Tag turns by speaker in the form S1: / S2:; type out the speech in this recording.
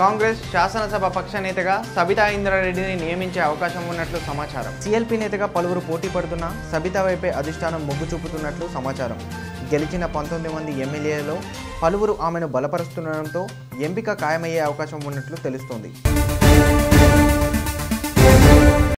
S1: కాంగ్రెస్ శాసనసభ పక్ష నేతగా సబితా ఇంద్రారెడ్డిని నియమించే అవకాశం ఉన్నట్లు సమాచారం. సిఎల్పి నేతగా పలువురు పోటీ పడుతున్న సబితా వైపే అధిష్టానం మొగ్గు చూపుతున్నట్లు సమాచారం. గెలిచిన పంతొమ్మిది మంది ఎమ్మెల్యేలలో పలువురు ఆమెను బలపరుస్తుండడంతో ఎంపిక ఖాయమయ్యే అవకాశం ఉన్నట్లు తెలుస్తోంది.